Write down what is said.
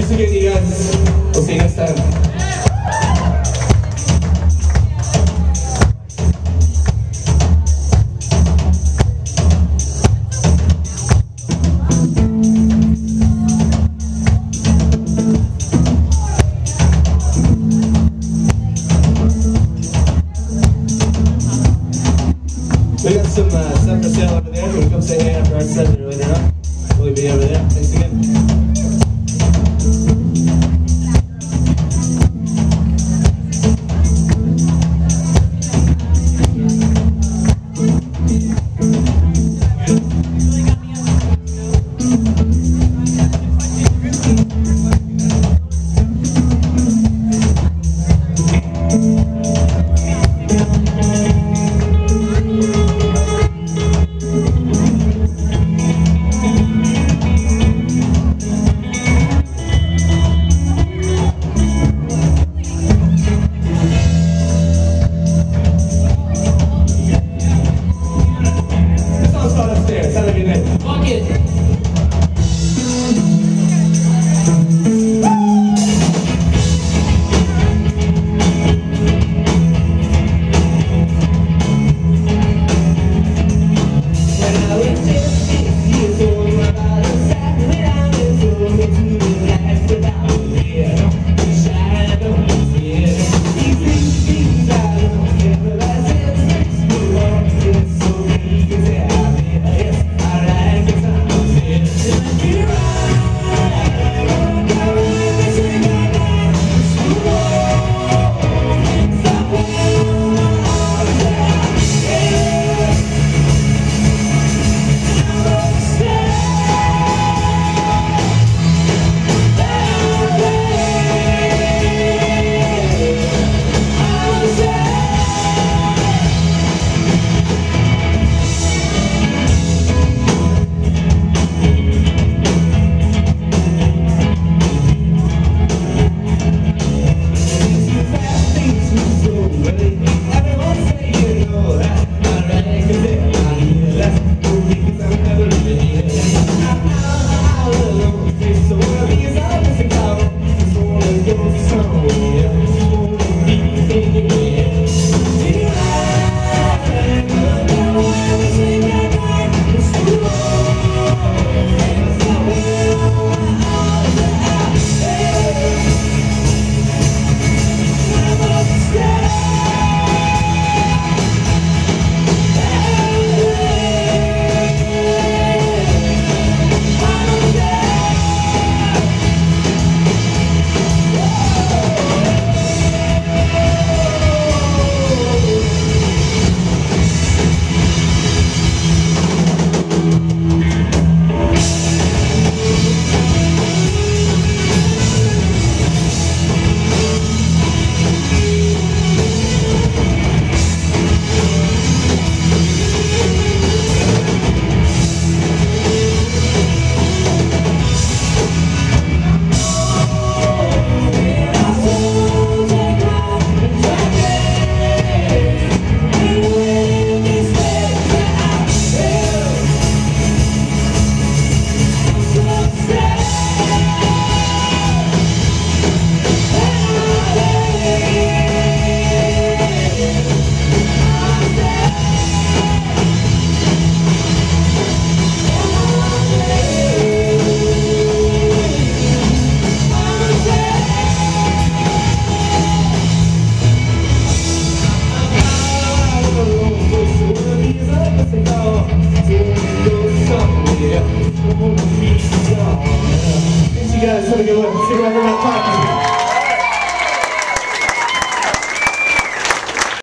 Thanks again, you guys. We'll see you next time. We got some uh, stuff for sale over there. Can come say hey after our set later on. We'll be over there. Thanks again. You guys. Have a good one. Around for about five.